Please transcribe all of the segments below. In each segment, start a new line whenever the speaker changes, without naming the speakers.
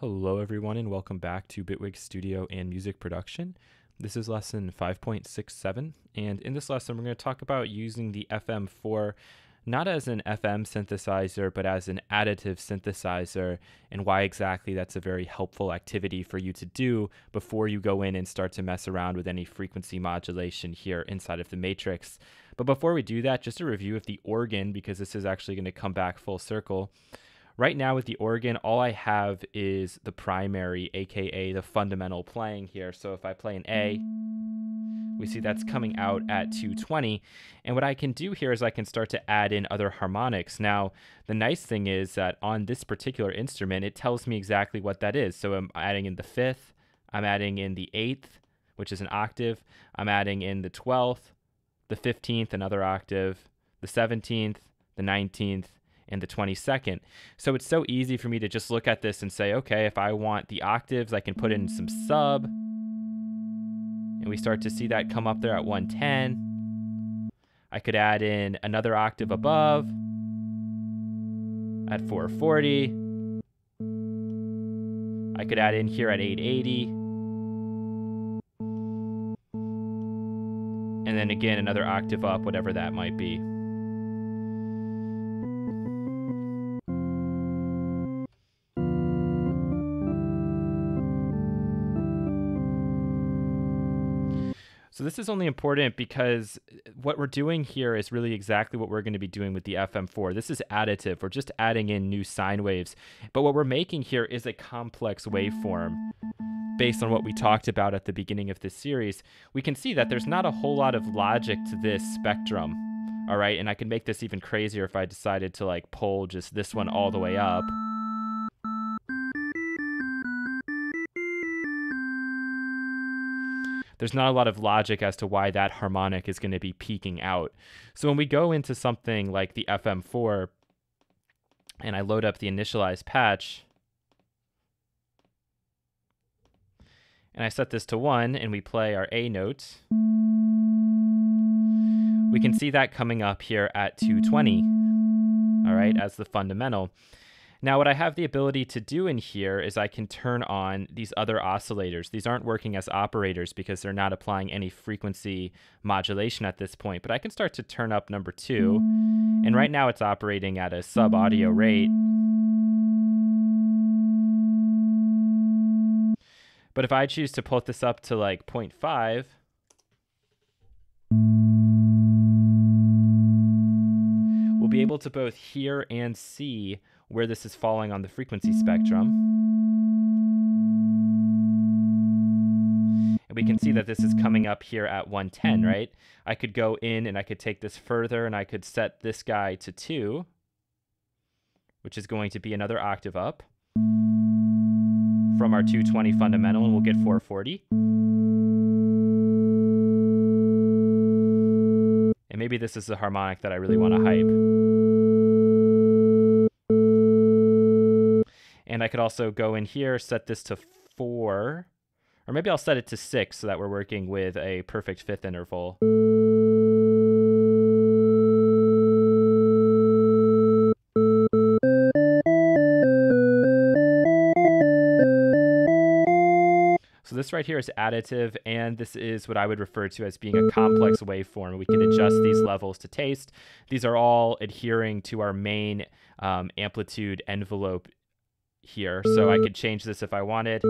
Hello, everyone, and welcome back to Bitwig Studio and Music Production. This is lesson 5.67, and in this lesson, we're going to talk about using the FM4 not as an FM synthesizer, but as an additive synthesizer, and why exactly that's a very helpful activity for you to do before you go in and start to mess around with any frequency modulation here inside of the matrix. But before we do that, just a review of the organ, because this is actually going to come back full circle. Right now with the organ, all I have is the primary, aka the fundamental playing here. So if I play an A, we see that's coming out at 220. And what I can do here is I can start to add in other harmonics. Now, the nice thing is that on this particular instrument, it tells me exactly what that is. So I'm adding in the fifth, I'm adding in the eighth, which is an octave, I'm adding in the 12th, the 15th, another octave, the 17th, the 19th, and the 22nd. So it's so easy for me to just look at this and say, okay, if I want the octaves, I can put in some sub. And we start to see that come up there at 110. I could add in another octave above at 440. I could add in here at 880. And then again, another octave up, whatever that might be. So this is only important because uh, what we're doing here is really exactly what we're going to be doing with the FM4. This is additive. We're just adding in new sine waves. But what we're making here is a complex waveform based on what we talked about at the beginning of this series. We can see that there's not a whole lot of logic to this spectrum. All right, and I can make this even crazier if I decided to like pull just this one all the way up. There's not a lot of logic as to why that harmonic is going to be peaking out. So when we go into something like the FM4 and I load up the initialized patch and I set this to 1 and we play our A note, we can see that coming up here at 220, all right, as the fundamental. Now, what I have the ability to do in here is I can turn on these other oscillators. These aren't working as operators because they're not applying any frequency modulation at this point, but I can start to turn up number two. And right now it's operating at a sub audio rate. But if I choose to put this up to like 0.5, we'll be able to both hear and see where this is falling on the frequency spectrum. And we can see that this is coming up here at 110, right? I could go in and I could take this further and I could set this guy to 2, which is going to be another octave up from our 220 fundamental, and we'll get 440. And maybe this is the harmonic that I really want to hype. And I could also go in here, set this to four, or maybe I'll set it to six so that we're working with a perfect fifth interval. So this right here is additive, and this is what I would refer to as being a complex waveform. We can adjust these levels to taste. These are all adhering to our main um, amplitude envelope here. So I could change this if I wanted.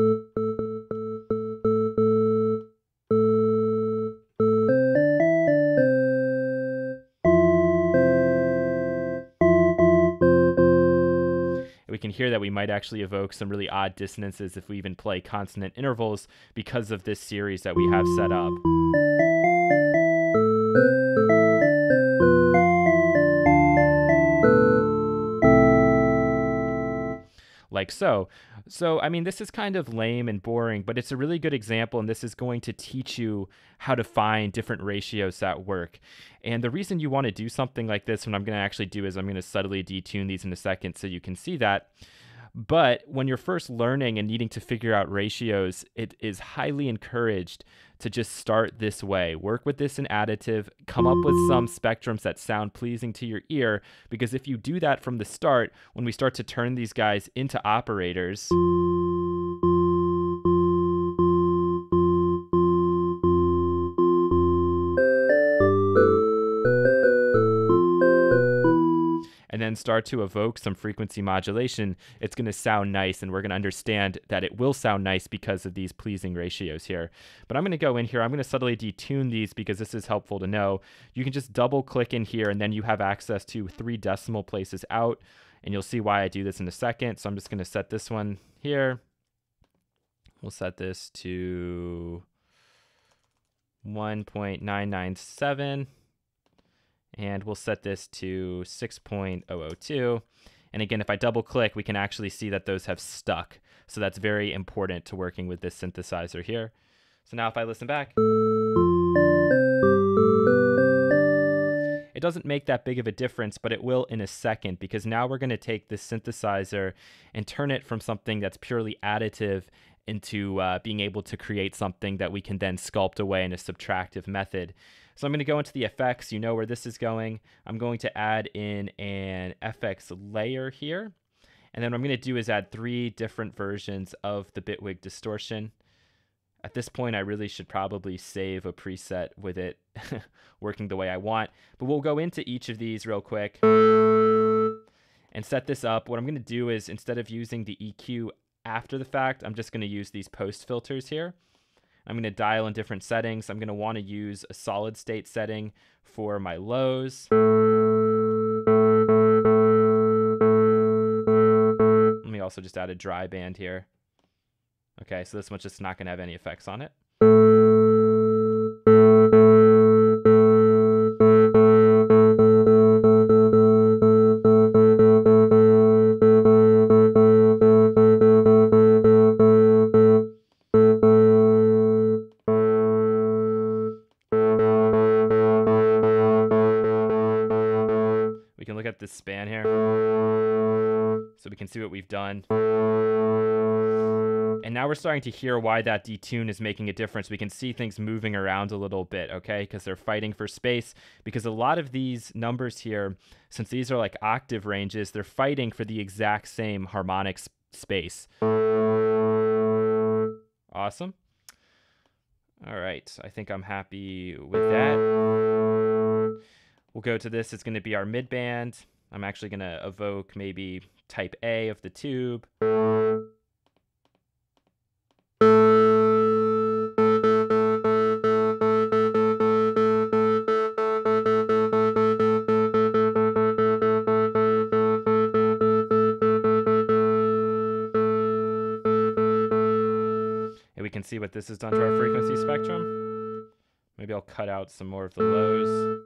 we can hear that we might actually evoke some really odd dissonances if we even play consonant intervals because of this series that we have set up. Like so. So, I mean, this is kind of lame and boring, but it's a really good example, and this is going to teach you how to find different ratios that work. And the reason you want to do something like this, and I'm going to actually do is I'm going to subtly detune these in a second so you can see that. But when you're first learning and needing to figure out ratios, it is highly encouraged to just start this way. Work with this in additive, come up with some spectrums that sound pleasing to your ear, because if you do that from the start, when we start to turn these guys into operators, start to evoke some frequency modulation, it's going to sound nice and we're going to understand that it will sound nice because of these pleasing ratios here. But I'm going to go in here, I'm going to subtly detune these because this is helpful to know. You can just double click in here and then you have access to three decimal places out and you'll see why I do this in a second. So I'm just going to set this one here. We'll set this to 1.997 and we'll set this to 6.002. And again, if I double click, we can actually see that those have stuck. So that's very important to working with this synthesizer here. So now if I listen back, it doesn't make that big of a difference, but it will in a second because now we're going to take this synthesizer and turn it from something that's purely additive into uh, being able to create something that we can then sculpt away in a subtractive method. So I'm going to go into the effects. You know where this is going. I'm going to add in an FX layer here. And then what I'm going to do is add three different versions of the Bitwig distortion. At this point, I really should probably save a preset with it working the way I want. But we'll go into each of these real quick and set this up. What I'm going to do is instead of using the EQ after the fact. I'm just going to use these post filters here. I'm going to dial in different settings. I'm going to want to use a solid state setting for my lows. Let me also just add a dry band here. Okay, so this one's just not going to have any effects on it. This span here. So we can see what we've done. And now we're starting to hear why that detune is making a difference. We can see things moving around a little bit, okay? Because they're fighting for space. Because a lot of these numbers here, since these are like octave ranges, they're fighting for the exact same harmonic space. Awesome. All right, I think I'm happy with that. We'll go to this. It's going to be our mid band. I'm actually going to evoke maybe type A of the tube. And we can see what this has done to our frequency spectrum. Maybe I'll cut out some more of the lows.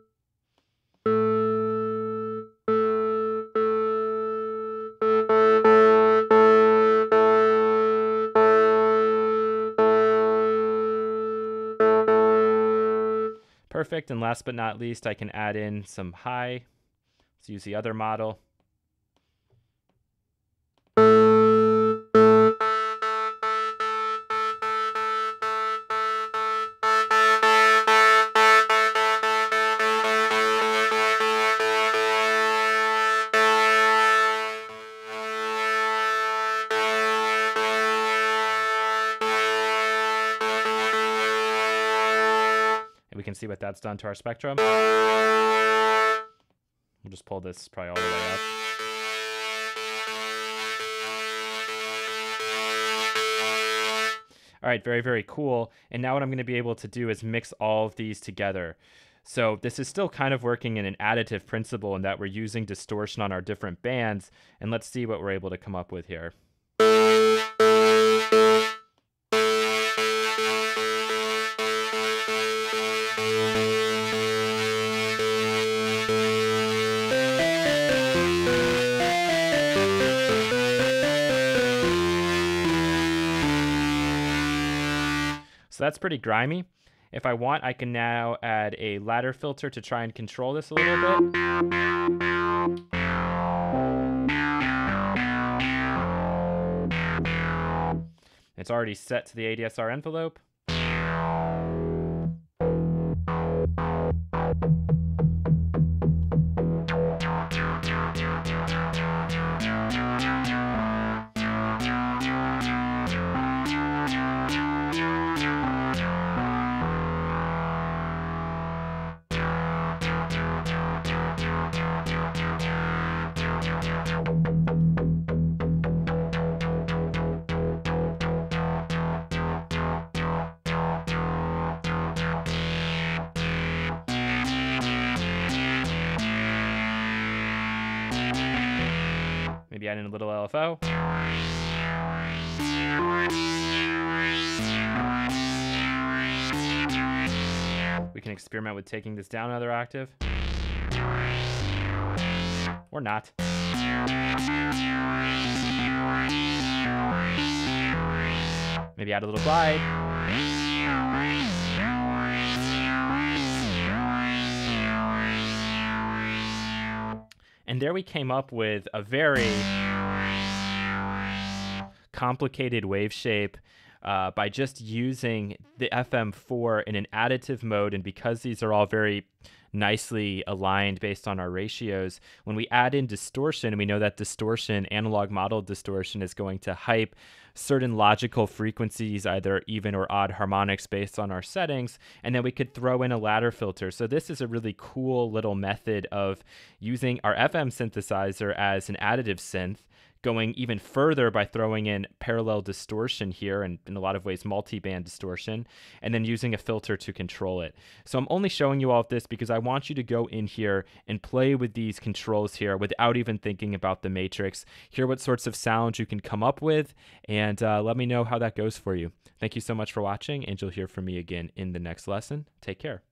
Perfect. And last but not least, I can add in some high. Let's use the other model. See what that's done to our spectrum. We'll just pull this probably all the way up. All right, very, very cool. And now what I'm going to be able to do is mix all of these together. So this is still kind of working in an additive principle in that we're using distortion on our different bands. And let's see what we're able to come up with here. That's pretty grimy. If I want, I can now add a ladder filter to try and control this a little bit. It's already set to the ADSR envelope. Maybe add in a little LFO. We can experiment with taking this down another octave. Or not. Maybe add a little glide. And there we came up with a very complicated wave shape uh, by just using the FM4 in an additive mode. And because these are all very nicely aligned based on our ratios, when we add in distortion, and we know that distortion, analog model distortion, is going to hype certain logical frequencies, either even or odd harmonics based on our settings, and then we could throw in a ladder filter. So this is a really cool little method of using our FM synthesizer as an additive synth going even further by throwing in parallel distortion here and in a lot of ways multi-band distortion and then using a filter to control it. So I'm only showing you all of this because I want you to go in here and play with these controls here without even thinking about the matrix, hear what sorts of sounds you can come up with and uh, let me know how that goes for you. Thank you so much for watching and you'll hear from me again in the next lesson. Take care.